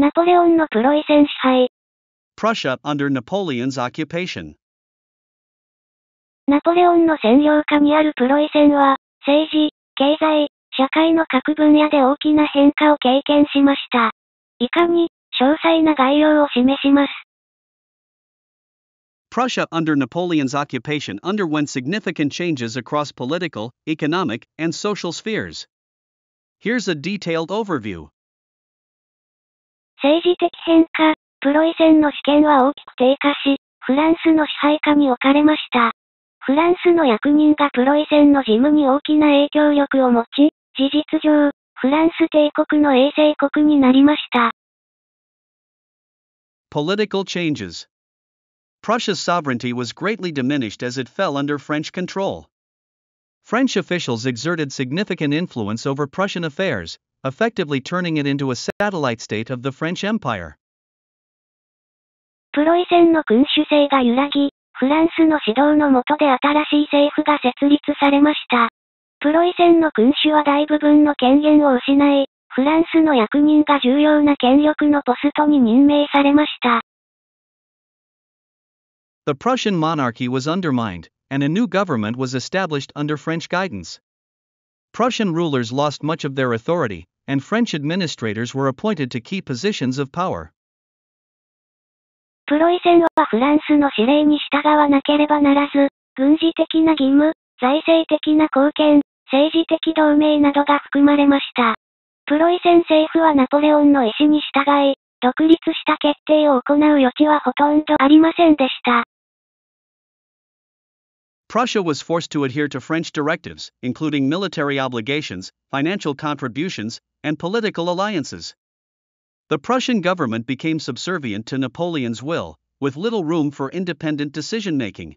ナポレオンのプロイセン支配。Prussia under Napoleon's occupation. ナポレオンの占領下にあるプロイセンは、政治、経済、社会の各分野で大きな変化を経験しました。以下に、詳細な概要を示します。Prussia under Napoleon's occupation underwent significant changes across political, economic, and social spheres. Here's a detailed overview. 政治的変化、プロイセンの主権は大きく低下し、フランスの支配下に置かれました。フランスの役人がプロイセンの事務に大きな影響力を持ち、事実上、フランス帝国の衛星国になりました。Political changes. Prussia's sovereignty was greatly diminished as it fell under French control. French officials exerted significant influence over Prussian affairs, effectively turning it into a satellite state of the French Empire. プロイセンの君主制が揺らぎ、フランスの指導の下で新しい政府が設立されました。プロイセンの君主は大部分の権限を失い、フランスの役人が重要な権力のポストに任命されました。 The Prussian monarchy was undermined, and a new government was established under French guidance. Prussian rulers lost much of their authority, and French administrators were appointed to key positions of power. プロイセンはフランスの指令に従わなければならず、軍事的な義務、財政的な貢献、政治的同盟などが含まれました。プロイセン政府はナポレオンの意思に従い、独立した決定を行う余地はほとんどありませんでした。Prussia was forced to adhere to French directives, including military obligations, financial contributions, and political alliances. The Prussian government became subservient to Napoleon's will, with little room for independent decision making.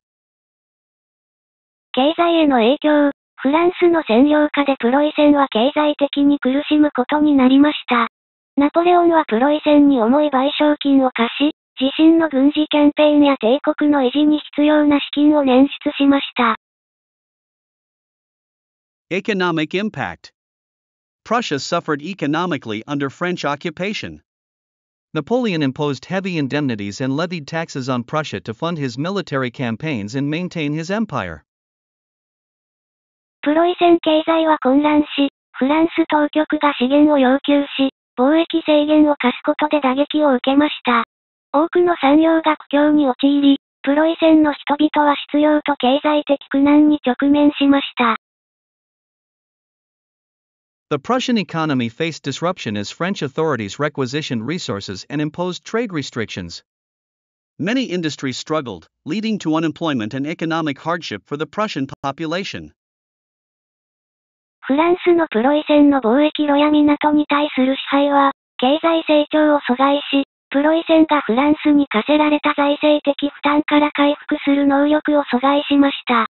経済への影響、フランスの占領下でプロイセンは経済的に苦しむことになりました。ナポレオンはプロイセンに重い賠償金を課し、 自身の軍事キャンペーンや帝国の維持に必要な資金を捻出しました。Economic impact Prussia suffered economically under French occupation. Napoleon imposed heavy indemnities and levied taxes on Prussia to fund his military campaigns and maintain his empire. プロイセン経済は混乱し、フランス当局が資源を要求し、貿易制限を課すことで打撃を受けました。多くの産業が苦境に陥り、プロイセンの人々は失業と経済的苦難に直面しました。The Prussian economy faced disruption as French authorities requisitioned resources and imposed trade restrictions. Many industries struggled, leading to unemployment and economic hardship for the Prussian population. フランスのプロイセンの貿易路や港に対する支配は、経済成長を阻害し、プロイセンがフランスに課せられた財政的負担から回復する能力を阻害しました。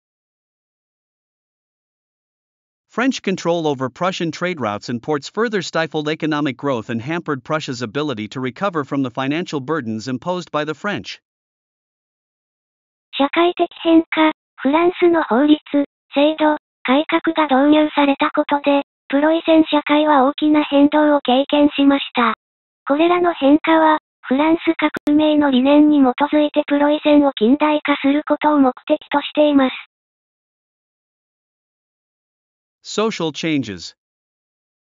French control over Prussian trade routes and ports further stifled economic growth and hampered Prussia's ability to recover from the financial burdens imposed by the French. 社会的変化、フランスの法律、制度、改革が導入されたことで、プロイセン社会は大きな変動を経験しました。これらの変化は、フランス革命の理念に基づいてプロイセンを近代化することを目的としています。Social changes.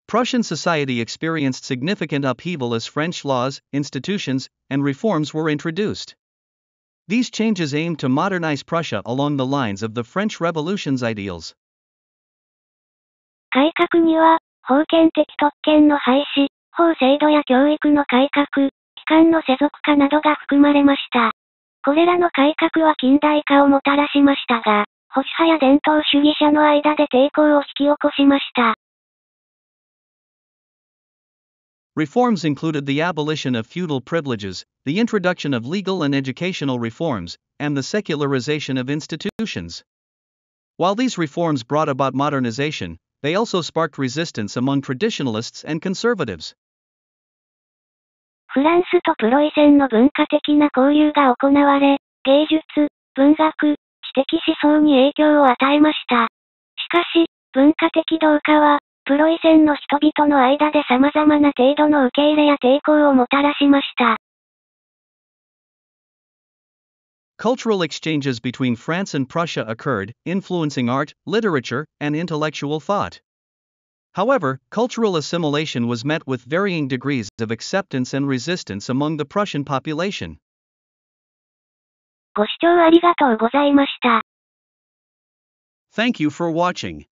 Prussian society experienced significant upheaval as French laws, institutions, and reforms were introduced. These changes aimed to modernize Prussia along the lines of the French Revolution's ideals. 改革には、封建的特権の廃止、法制度や教育の改革、機関の世俗化などが含まれました。これらの改革は近代化をもたらしましたが、保守派や伝統主義者の間で抵抗を引き起こしました。Reforms included the abolition of feudal privileges, the introduction of legal and educational reforms, and the secularization of institutions. While these reforms brought about modernization, they also sparked resistance among traditionalists and conservatives. フランスとプロイセンの文化的な交流が行われ、芸術、文学、知的思想に影響を与えました。しかし、文化的同化は、プロイセンの人々の間で様々な程度の受け入れや抵抗をもたらしました。Cultural exchanges between France and Prussia occurred, influencing art, literature, and intellectual thought. However, cultural assimilation was met with varying degrees of acceptance and resistance among the Prussian population. ご視聴ありがとうございました。Thank you for watching.